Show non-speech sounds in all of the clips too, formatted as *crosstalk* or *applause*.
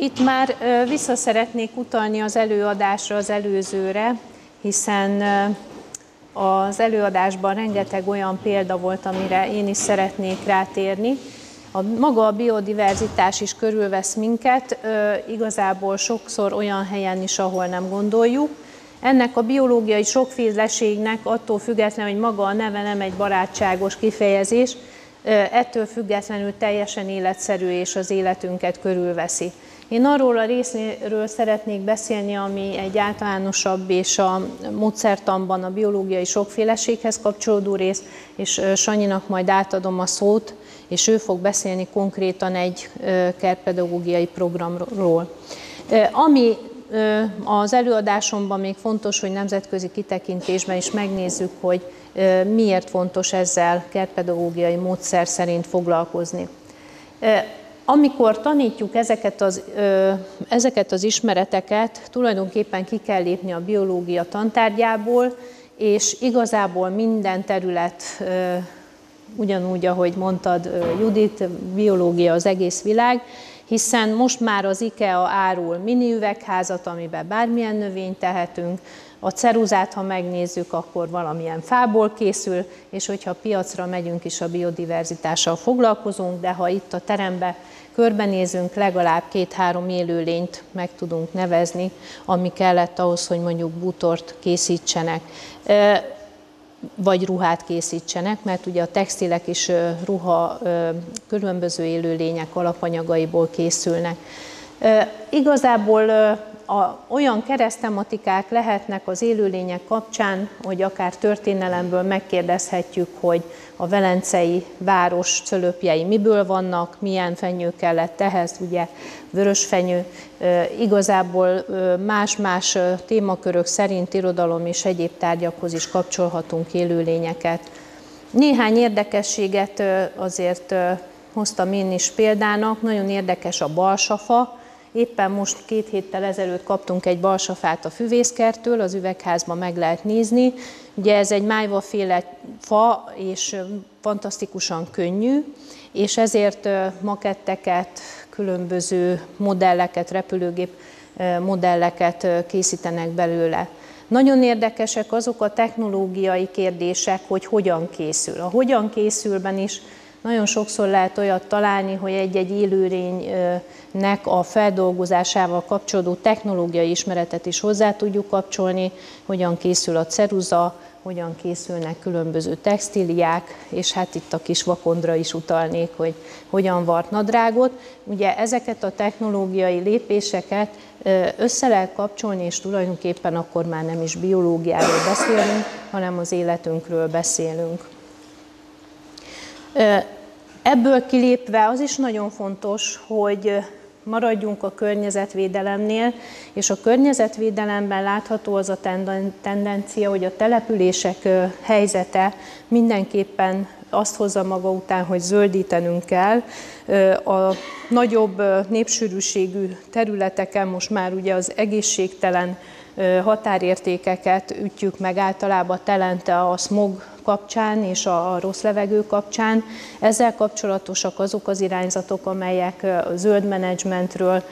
Itt már vissza szeretnék utalni az előadásra, az előzőre, hiszen az előadásban rengeteg olyan példa volt, amire én is szeretnék rátérni. A, maga a biodiverzitás is körülvesz minket, igazából sokszor olyan helyen is, ahol nem gondoljuk. Ennek a biológiai sokféleségnek attól függetlenül, hogy maga a neve nem egy barátságos kifejezés, ettől függetlenül teljesen életszerű és az életünket körülveszi. Én arról a részről szeretnék beszélni, ami egy általánosabb és a módszertanban a biológiai sokféleséghez kapcsolódó rész, és Sanyinak majd átadom a szót, és ő fog beszélni konkrétan egy kertpedagógiai programról. Ami az előadásomban még fontos, hogy nemzetközi kitekintésben is megnézzük, hogy miért fontos ezzel kertpedagógiai módszer szerint foglalkozni. Amikor tanítjuk ezeket az, ezeket az ismereteket, tulajdonképpen ki kell lépni a biológia tantárgyából, és igazából minden terület, ugyanúgy, ahogy mondtad Judit, biológia az egész világ, hiszen most már az IKEA árul mini üvegházat, amiben bármilyen növényt tehetünk, a ceruzát, ha megnézzük, akkor valamilyen fából készül, és hogyha piacra megyünk is a biodiverzitással foglalkozunk, de ha itt a terembe körbenézünk, legalább két-három élőlényt meg tudunk nevezni, ami kellett ahhoz, hogy mondjuk bútort készítsenek vagy ruhát készítsenek, mert ugye a textilek is ruha különböző élőlények alapanyagaiból készülnek. Igazából a, olyan keresztematikák lehetnek az élőlények kapcsán, hogy akár történelemből megkérdezhetjük, hogy a velencei város cölöpjei miből vannak, milyen fenyő kellett ehhez, ugye vörös fenyő. Igazából más-más témakörök szerint irodalom és egyéb tárgyakhoz is kapcsolhatunk élőlényeket. Néhány érdekességet azért hoztam én is példának, nagyon érdekes a balsafa, Éppen most két héttel ezelőtt kaptunk egy balsafát a füvészkertől, az üvegházban meg lehet nézni. Ugye ez egy májvaféle fa, és fantasztikusan könnyű, és ezért maketteket, különböző modelleket, repülőgép modelleket készítenek belőle. Nagyon érdekesek azok a technológiai kérdések, hogy hogyan készül. A hogyan készülben is nagyon sokszor lehet olyat találni, hogy egy-egy élőlénynek a feldolgozásával kapcsolódó technológiai ismeretet is hozzá tudjuk kapcsolni, hogyan készül a ceruza, hogyan készülnek különböző textíliák, és hát itt a kis vakondra is utalnék, hogy hogyan vart nadrágot. Ugye ezeket a technológiai lépéseket össze lehet kapcsolni, és tulajdonképpen akkor már nem is biológiáról beszélünk, hanem az életünkről beszélünk. Ebből kilépve az is nagyon fontos, hogy maradjunk a környezetvédelemnél, és a környezetvédelemben látható az a tendencia, hogy a települések helyzete mindenképpen azt hozza maga után, hogy zöldítenünk kell. A nagyobb népsűrűségű területeken most már ugye az egészségtelen határértékeket ütjük meg általában telente a smog kapcsán és a rossz levegő kapcsán. Ezzel kapcsolatosak azok az irányzatok, amelyek a zöld menedzsmentről,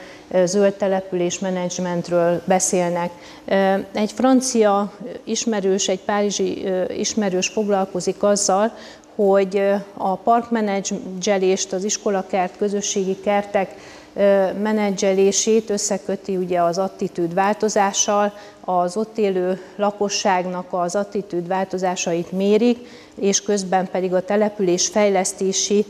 zöld település menedzsmentről beszélnek. Egy francia ismerős, egy párizsi ismerős foglalkozik azzal, hogy a parkmenedzselést, az iskolakert, közösségi kertek menedzselését összeköti ugye az attitűd változással, az ott élő lakosságnak az attitűd változásait mérik, és közben pedig a település fejlesztési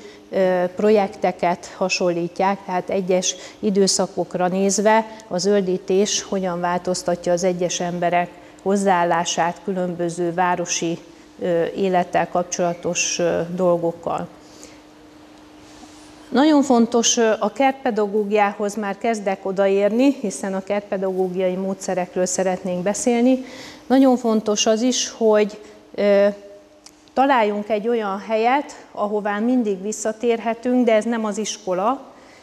projekteket hasonlítják, tehát egyes időszakokra nézve a zöldítés hogyan változtatja az egyes emberek hozzáállását különböző városi élettel kapcsolatos dolgokkal. Nagyon fontos a kertpedagógiához már kezdek odaérni, hiszen a kertpedagógiai módszerekről szeretnénk beszélni. Nagyon fontos az is, hogy találjunk egy olyan helyet, ahová mindig visszatérhetünk, de ez nem az iskola,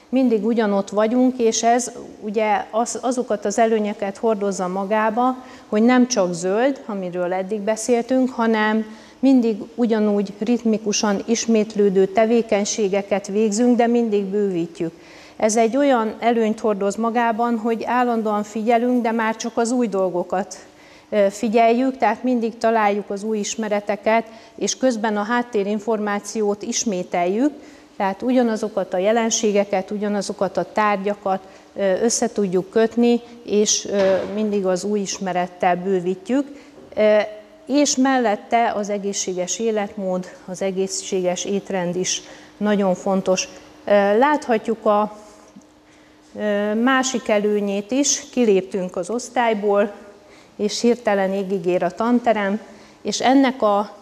mindig ugyanott vagyunk, és ez ugye az, azokat az előnyeket hordozza magába, hogy nem csak zöld, amiről eddig beszéltünk, hanem mindig ugyanúgy ritmikusan ismétlődő tevékenységeket végzünk, de mindig bővítjük. Ez egy olyan előnyt hordoz magában, hogy állandóan figyelünk, de már csak az új dolgokat figyeljük, tehát mindig találjuk az új ismereteket, és közben a háttérinformációt ismételjük, tehát ugyanazokat a jelenségeket, ugyanazokat a tárgyakat össze tudjuk kötni, és mindig az új ismerettel bővítjük. És mellette az egészséges életmód, az egészséges étrend is nagyon fontos. Láthatjuk a másik előnyét is, kiléptünk az osztályból, és hirtelen égig ér a tanterem, és ennek a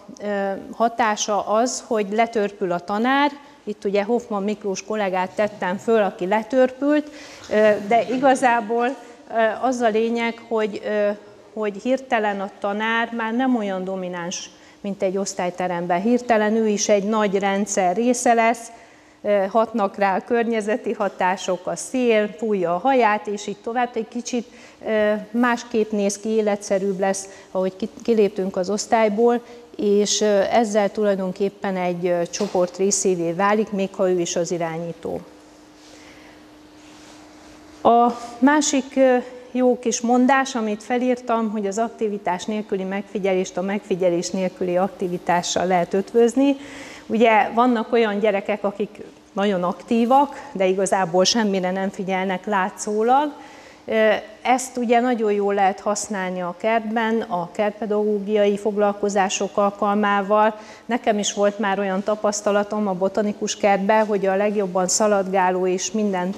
hatása az, hogy letörpül a tanár, itt ugye Hoffman Miklós kollégát tettem föl, aki letörpült, de igazából az a lényeg, hogy, hogy hirtelen a tanár már nem olyan domináns, mint egy osztályteremben. Hirtelen ő is egy nagy rendszer része lesz, hatnak rá a környezeti hatások, a szél, fújja a haját, és így tovább. Egy kicsit másképp néz ki, életszerűbb lesz, ahogy kiléptünk az osztályból, és ezzel tulajdonképpen egy csoport részévé válik, még ha ő is az irányító. A másik jó kis mondás, amit felírtam, hogy az aktivitás nélküli megfigyelést a megfigyelés nélküli aktivitással lehet ötvözni. Ugye vannak olyan gyerekek, akik nagyon aktívak, de igazából semmire nem figyelnek látszólag, ezt ugye nagyon jól lehet használni a kertben, a kertpedagógiai foglalkozások alkalmával. Nekem is volt már olyan tapasztalatom a botanikus kertben, hogy a legjobban szaladgáló és minden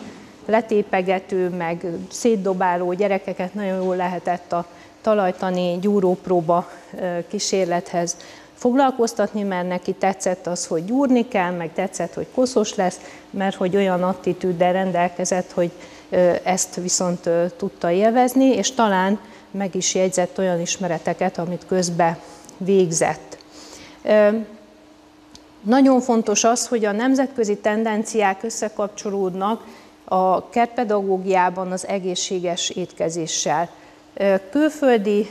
letépegető, meg szétdobáló gyerekeket nagyon jól lehetett a talajtani gyúrópróba kísérlethez foglalkoztatni, mert neki tetszett az, hogy gyúrni kell, meg tetszett, hogy koszos lesz, mert hogy olyan attitűddel rendelkezett, hogy ezt viszont tudta élvezni, és talán meg is jegyzett olyan ismereteket, amit közbe végzett. Nagyon fontos az, hogy a nemzetközi tendenciák összekapcsolódnak a kertpedagógiában az egészséges étkezéssel. Külföldi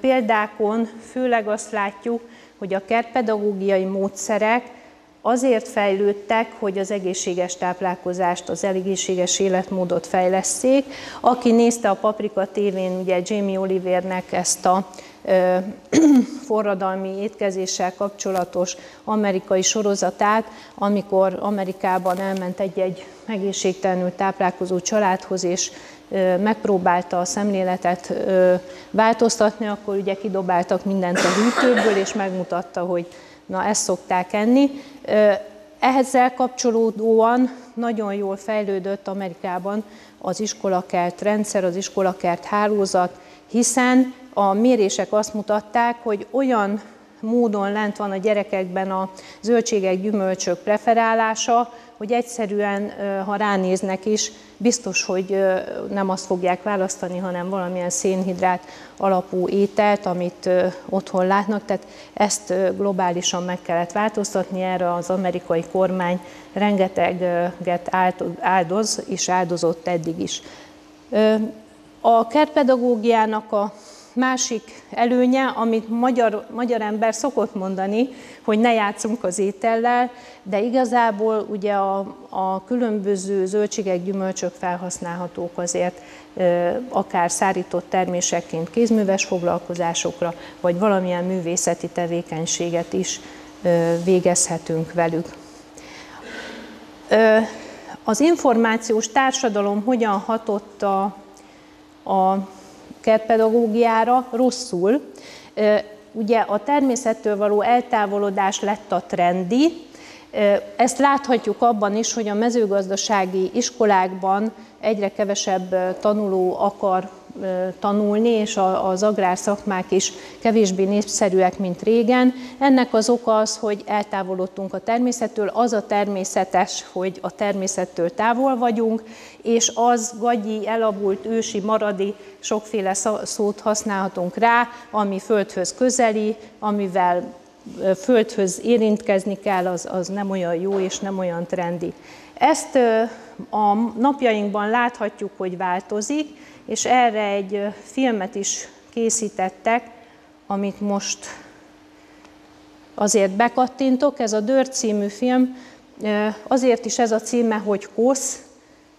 példákon főleg azt látjuk, hogy a kertpedagógiai módszerek azért fejlődtek, hogy az egészséges táplálkozást, az egészséges életmódot fejleszték. Aki nézte a Paprika tévén, ugye Jamie Olivernek ezt a *clears throat* forradalmi étkezéssel kapcsolatos amerikai sorozatát, amikor Amerikában elment egy-egy egészségtelenül táplálkozó családhoz, és megpróbálta a szemléletet változtatni, akkor ugye kidobáltak mindent a hűtőből, és megmutatta, hogy na ezt szokták enni. Ehhez kapcsolódóan nagyon jól fejlődött Amerikában az iskolakert rendszer, az iskolakert hálózat, hiszen a mérések azt mutatták, hogy olyan módon lent van a gyerekekben a zöldségek, gyümölcsök preferálása, hogy egyszerűen, ha ránéznek is, biztos, hogy nem azt fogják választani, hanem valamilyen szénhidrát alapú ételt, amit otthon látnak. Tehát ezt globálisan meg kellett változtatni, erre az amerikai kormány rengeteget áldoz, és áldozott eddig is. A kertpedagógiának a másik előnye, amit magyar, magyar ember szokott mondani, hogy ne játszunk az étellel, de igazából ugye a, a különböző zöldségek, gyümölcsök felhasználhatók azért akár szárított termésekként kézműves foglalkozásokra, vagy valamilyen művészeti tevékenységet is végezhetünk velük. Az információs társadalom hogyan hatott a, a kertpedagógiára rosszul. Ugye a természettől való eltávolodás lett a trendi, ezt láthatjuk abban is, hogy a mezőgazdasági iskolákban egyre kevesebb tanuló akar tanulni, és az agrárszakmák is kevésbé népszerűek, mint régen. Ennek az oka az, hogy eltávolodtunk a természettől, az a természetes, hogy a természettől távol vagyunk, és az gagyi, elavult, ősi, maradi, sokféle szót használhatunk rá, ami földhöz közeli, amivel földhöz érintkezni kell, az, az nem olyan jó és nem olyan trendi. Ezt a napjainkban láthatjuk, hogy változik, és erre egy filmet is készítettek, amit most azért bekattintok. Ez a Dört című film, azért is ez a címe, hogy kosz,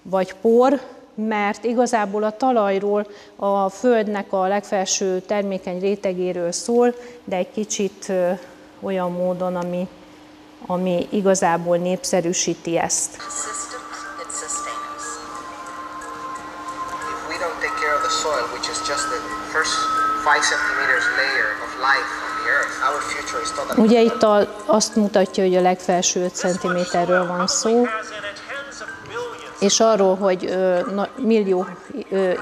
vagy por, mert igazából a talajról, a földnek a legfelső termékeny rétegéről szól, de egy kicsit olyan módon, ami, ami igazából népszerűsíti ezt. Ugye itt a, azt mutatja, hogy a legfelső 5 cm-ről van szó, és arról, hogy millió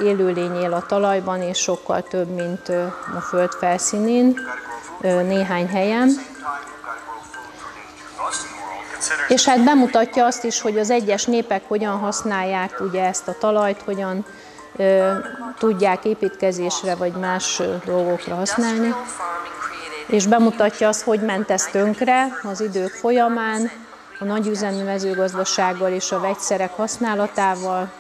élőlény él a talajban, és sokkal több, mint a föld felszínén, néhány helyen. És hát bemutatja azt is, hogy az egyes népek hogyan használják ugye ezt a talajt, hogyan ö, tudják építkezésre vagy más dolgokra használni. És bemutatja azt, hogy ment ez tönkre az idők folyamán, a nagyüzemű mezőgazdasággal és a vegyszerek használatával,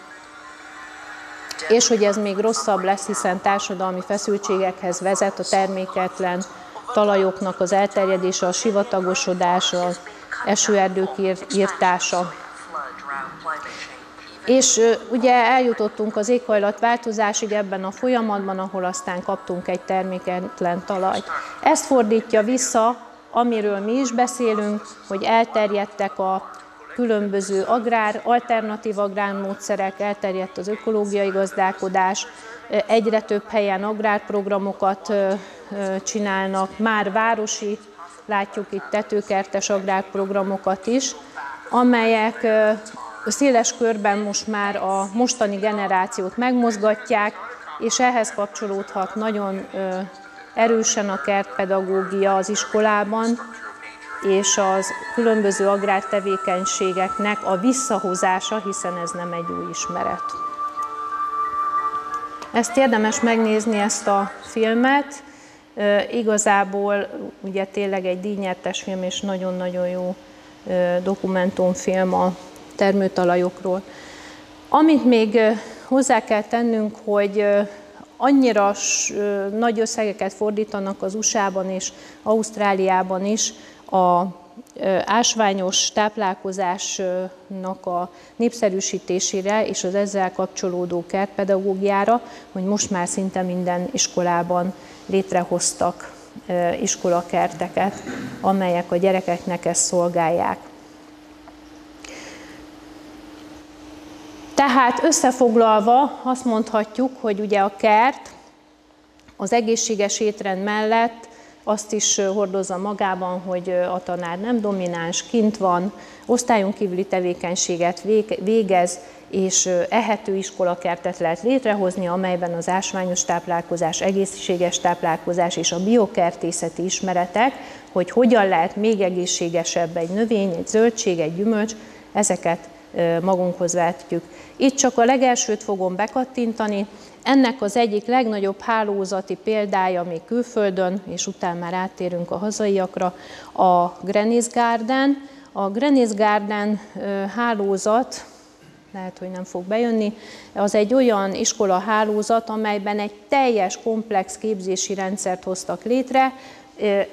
és hogy ez még rosszabb lesz, hiszen társadalmi feszültségekhez vezet a terméketlen talajoknak az elterjedése, a sivatagosodása, esőerdők írtása. És ugye eljutottunk az éghajlatváltozásig ebben a folyamatban, ahol aztán kaptunk egy terméketlen talajt. Ezt fordítja vissza amiről mi is beszélünk, hogy elterjedtek a különböző agrár, alternatív agrármódszerek, elterjedt az ökológiai gazdálkodás, egyre több helyen agrárprogramokat csinálnak, már városi, látjuk itt tetőkertes agrárprogramokat is, amelyek széles körben most már a mostani generációt megmozgatják, és ehhez kapcsolódhat nagyon erősen a kertpedagógia az iskolában, és az különböző agrártevékenységeknek a visszahozása, hiszen ez nem egy új ismeret. Ezt érdemes megnézni, ezt a filmet. Igazából ugye tényleg egy díjnyertes film, és nagyon-nagyon jó dokumentumfilm a termőtalajokról. Amit még hozzá kell tennünk, hogy annyira nagy összegeket fordítanak az USA-ban és Ausztráliában is a ásványos táplálkozásnak a népszerűsítésére és az ezzel kapcsolódó kertpedagógiára, hogy most már szinte minden iskolában létrehoztak iskolakerteket, amelyek a gyerekeknek ezt szolgálják. Tehát összefoglalva azt mondhatjuk, hogy ugye a kert az egészséges étrend mellett azt is hordozza magában, hogy a tanár nem domináns, kint van, osztályon kívüli tevékenységet végez, és ehető iskolakertet lehet létrehozni, amelyben az ásványos táplálkozás, egészséges táplálkozás és a biokertészeti ismeretek, hogy hogyan lehet még egészségesebb egy növény, egy zöldség, egy gyümölcs, ezeket magunkhoz vetjük. Itt csak a legelsőt fogom bekattintani, ennek az egyik legnagyobb hálózati példája még külföldön, és utána már áttérünk a hazaiakra, a Grenis Garden. A Grenis Garden hálózat, lehet, hogy nem fog bejönni, az egy olyan iskola hálózat, amelyben egy teljes komplex képzési rendszert hoztak létre.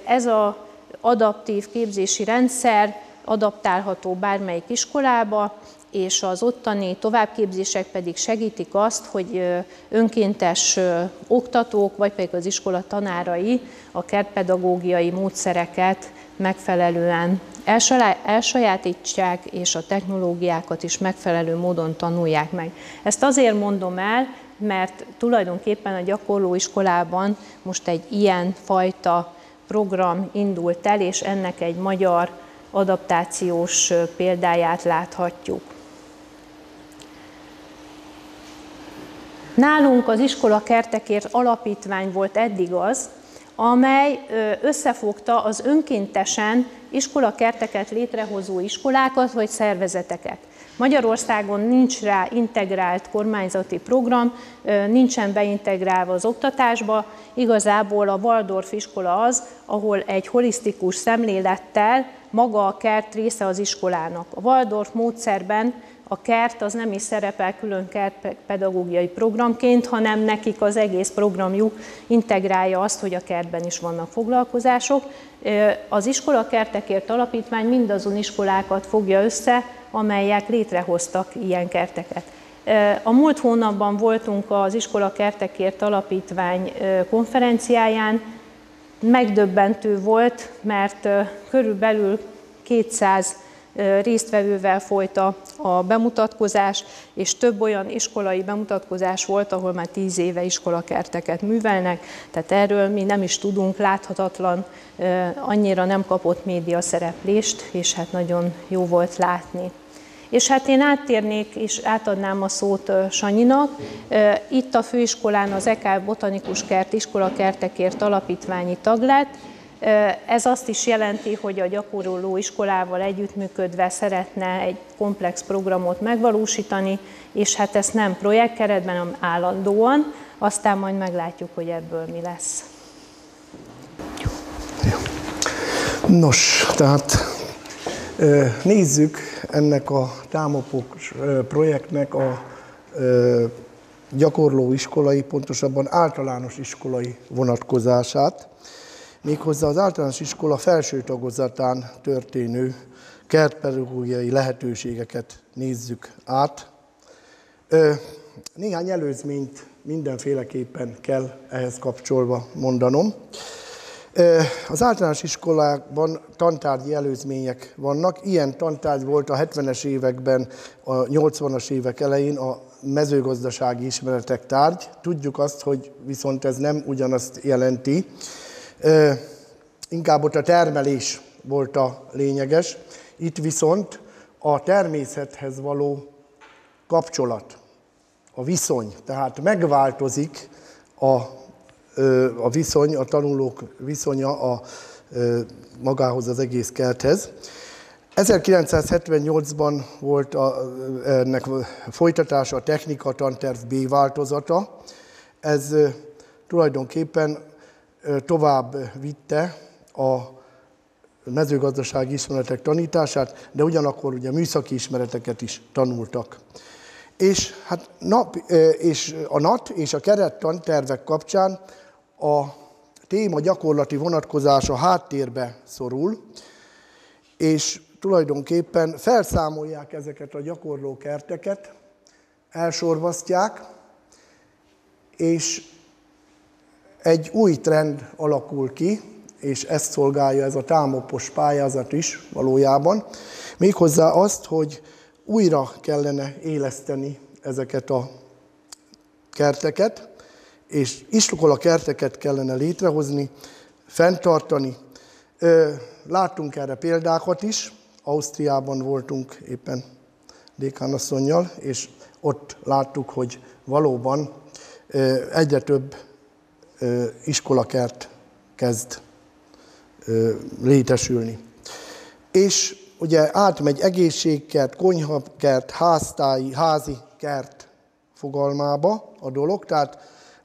Ez az adaptív képzési rendszer adaptálható bármelyik iskolába, és az ottani továbbképzések pedig segítik azt, hogy önkéntes oktatók, vagy pedig az iskola tanárai a kertpedagógiai módszereket megfelelően elsajátítják, és a technológiákat is megfelelő módon tanulják meg. Ezt azért mondom el, mert tulajdonképpen a gyakorló iskolában most egy ilyen fajta program indult el, és ennek egy magyar adaptációs példáját láthatjuk. Nálunk az iskola kertekért alapítvány volt eddig az, amely összefogta az önkéntesen iskolakerteket létrehozó iskolákat vagy szervezeteket. Magyarországon nincs rá integrált kormányzati program, nincsen beintegrálva az oktatásba. Igazából a Waldorf iskola az, ahol egy holisztikus szemlélettel maga a kert része az iskolának. A Waldorf módszerben a kert az nem is szerepel külön kertpedagógiai programként, hanem nekik az egész programjuk integrálja azt, hogy a kertben is vannak foglalkozások. Az Iskola Kertekért Alapítvány mindazon iskolákat fogja össze, amelyek létrehoztak ilyen kerteket. A múlt hónapban voltunk az Iskola Kertekért Alapítvány konferenciáján, megdöbbentő volt, mert körülbelül 200 résztvevővel folyt a, bemutatkozás, és több olyan iskolai bemutatkozás volt, ahol már tíz éve iskolakerteket művelnek, tehát erről mi nem is tudunk, láthatatlan, annyira nem kapott média szereplést, és hát nagyon jó volt látni. És hát én áttérnék és átadnám a szót Sanyinak. Itt a főiskolán az EK Botanikus Kert Iskolakertekért alapítványi tag lett, ez azt is jelenti, hogy a gyakorló iskolával együttműködve szeretne egy komplex programot megvalósítani, és hát ezt nem projektkeretben, hanem állandóan, aztán majd meglátjuk, hogy ebből mi lesz. Nos, tehát nézzük ennek a támopok projektnek a gyakorló iskolai, pontosabban általános iskolai vonatkozását méghozzá az általános iskola felső tagozatán történő kertpedagógiai lehetőségeket nézzük át. Néhány előzményt mindenféleképpen kell ehhez kapcsolva mondanom. Az általános iskolákban tantárgyi előzmények vannak. Ilyen tantárgy volt a 70-es években, a 80-as évek elején a mezőgazdasági ismeretek tárgy. Tudjuk azt, hogy viszont ez nem ugyanazt jelenti, inkább ott a termelés volt a lényeges. Itt viszont a természethez való kapcsolat, a viszony, tehát megváltozik a, a viszony, a tanulók viszonya a, magához az egész kerthez. 1978-ban volt a, ennek folytatása a technika tanterv B változata. Ez tulajdonképpen tovább vitte a mezőgazdasági ismeretek tanítását, de ugyanakkor ugye műszaki ismereteket is tanultak. És, hát nap, és a NAT és a keret tantervek kapcsán a téma gyakorlati vonatkozása háttérbe szorul, és tulajdonképpen felszámolják ezeket a gyakorló kerteket, elsorvasztják, és egy új trend alakul ki, és ezt szolgálja ez a támopos pályázat is valójában, méghozzá azt, hogy újra kellene éleszteni ezeket a kerteket, és iskola kerteket kellene létrehozni, fenntartani. Láttunk erre példákat is, Ausztriában voltunk éppen dékánasszonynal, és ott láttuk, hogy valóban egyre több iskolakert kezd létesülni. És ugye átmegy egészségkert, konyhakert, háztáji, házi kert fogalmába a dolog, tehát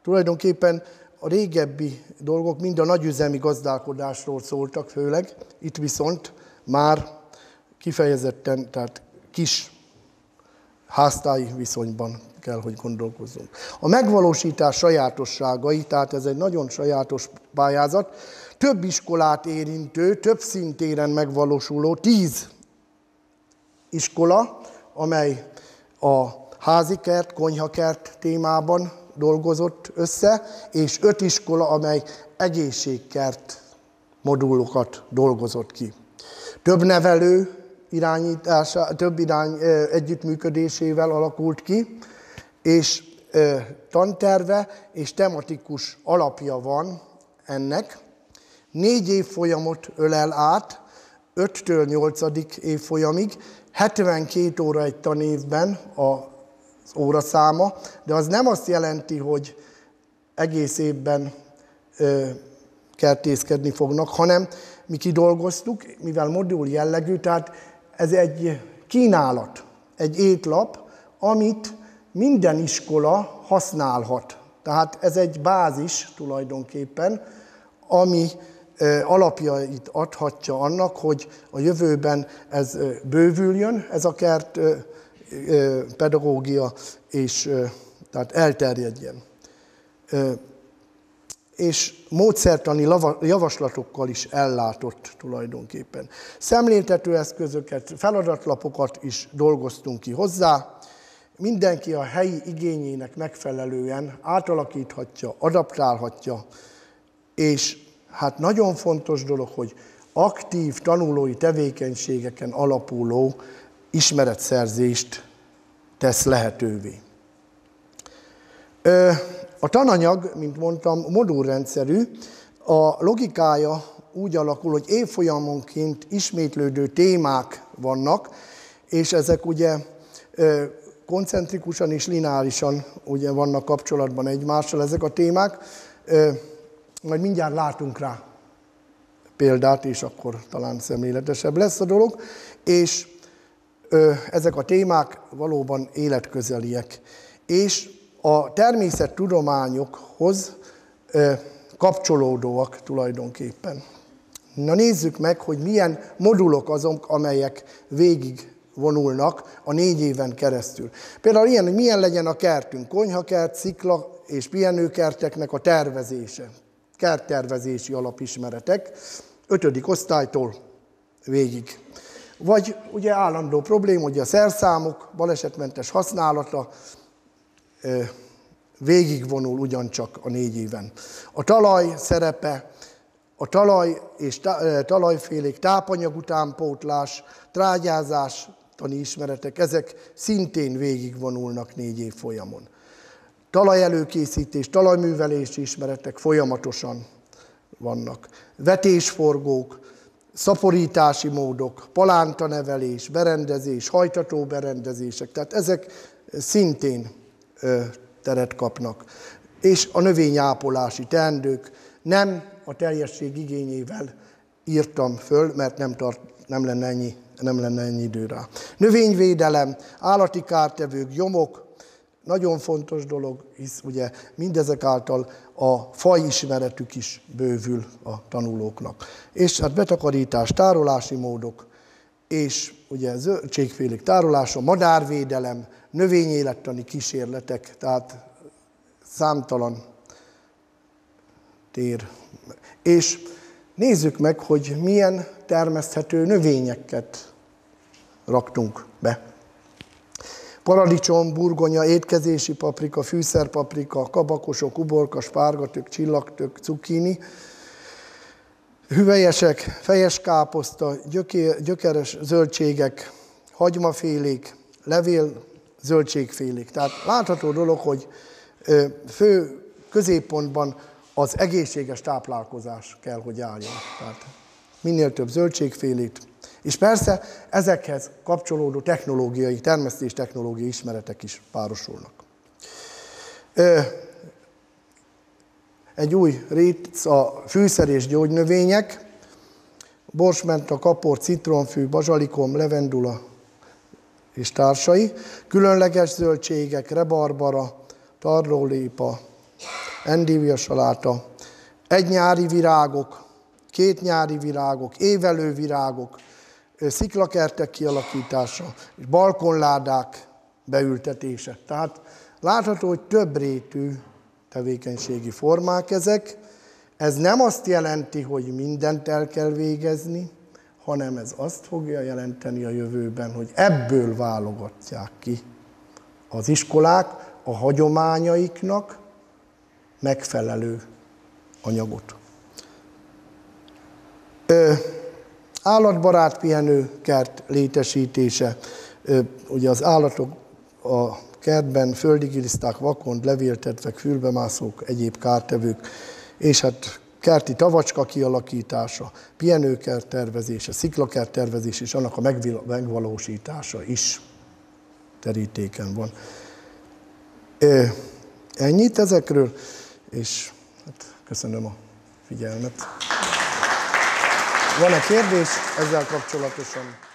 tulajdonképpen a régebbi dolgok mind a nagyüzemi gazdálkodásról szóltak főleg, itt viszont már kifejezetten, tehát kis háztáji viszonyban kell, hogy gondolkozzunk. A megvalósítás sajátosságai, tehát ez egy nagyon sajátos pályázat, több iskolát érintő, több szintéren megvalósuló tíz iskola, amely a házikert, konyhakert témában dolgozott össze, és öt iskola, amely egészségkert modulokat dolgozott ki. Több nevelő irányítása, több irány együttműködésével alakult ki, és tanterve és tematikus alapja van ennek. Négy évfolyamot ölel át, 5-től 8. évfolyamig, 72 óra egy tanévben az óraszáma, de az nem azt jelenti, hogy egész évben ö, kertészkedni fognak, hanem mi kidolgoztuk, mivel modul jellegű, tehát ez egy kínálat, egy étlap, amit minden iskola használhat. Tehát ez egy bázis tulajdonképpen, ami alapjait adhatja annak, hogy a jövőben ez bővüljön, ez a kert pedagógia, és tehát elterjedjen. És módszertani javaslatokkal is ellátott tulajdonképpen. Szemléltető eszközöket, feladatlapokat is dolgoztunk ki hozzá, mindenki a helyi igényének megfelelően átalakíthatja, adaptálhatja, és hát nagyon fontos dolog, hogy aktív tanulói tevékenységeken alapuló ismeretszerzést tesz lehetővé. A tananyag, mint mondtam, modulrendszerű, a logikája úgy alakul, hogy évfolyamonként ismétlődő témák vannak, és ezek ugye koncentrikusan és lineárisan ugye vannak kapcsolatban egymással ezek a témák. Majd mindjárt látunk rá példát, és akkor talán szemléletesebb lesz a dolog. És ezek a témák valóban életközeliek. És a természettudományokhoz kapcsolódóak tulajdonképpen. Na nézzük meg, hogy milyen modulok azok, amelyek végig vonulnak a négy éven keresztül. Például ilyen, hogy milyen legyen a kertünk, konyhakert, szikla és pihenőkerteknek a tervezése, kerttervezési alapismeretek, ötödik osztálytól végig. Vagy ugye állandó probléma, hogy a szerszámok balesetmentes használata végigvonul ugyancsak a négy éven. A talaj szerepe, a talaj és talajfélék tápanyag utánpótlás, trágyázás, tani ismeretek, ezek szintén végigvonulnak négy év folyamon. Talajelőkészítés, talajművelési ismeretek folyamatosan vannak. Vetésforgók, szaporítási módok, palántanevelés, berendezés, hajtató berendezések, tehát ezek szintén teret kapnak. És a növényápolási teendők nem a teljesség igényével írtam föl, mert nem, tart, nem, lenne ennyi, nem lenne ennyi idő rá. Növényvédelem, állati kártevők, gyomok, nagyon fontos dolog, hisz ugye mindezek által a fajismeretük is bővül a tanulóknak. És hát betakarítás, tárolási módok, és ugye zöldségfélék tárolása, madárvédelem, növényélettani kísérletek, tehát számtalan tér. És nézzük meg, hogy milyen termeszthető növényeket raktunk be. Paradicsom, burgonya, étkezési paprika, fűszerpaprika, kabakosok, uborka, spárgatök, csillagtök, cukkini, hüvelyesek, fejes káposzta, gyökeres zöldségek, hagymafélék, levél zöldségfélék. Tehát látható dolog, hogy fő középpontban az egészséges táplálkozás kell, hogy álljon. Tehát minél több zöldségfélét, és persze ezekhez kapcsolódó technológiai, termesztés technológiai ismeretek is párosulnak. Egy új rét a fűszer és gyógynövények, borsmenta, kapor, citronfű, bazsalikom, levendula és társai, különleges zöldségek, rebarbara, tarlólépa, endívia saláta, egy nyári virágok, két nyári virágok, évelő virágok, sziklakertek kialakítása, és balkonládák beültetése. Tehát látható, hogy több rétű tevékenységi formák ezek. Ez nem azt jelenti, hogy mindent el kell végezni, hanem ez azt fogja jelenteni a jövőben, hogy ebből válogatják ki az iskolák a hagyományaiknak megfelelő anyagot. Ö, állatbarát pihenőkert létesítése, ugye az állatok a kertben földi giliszták, vakond, levéltetvek, fülbemászók, egyéb kártevők, és hát kerti tavacska kialakítása, pihenőkert tervezése, sziklakert tervezés és annak a megvalósítása is terítéken van. Ennyit ezekről, és hát köszönöm a figyelmet. Van-e kérdés ezzel kapcsolatosan?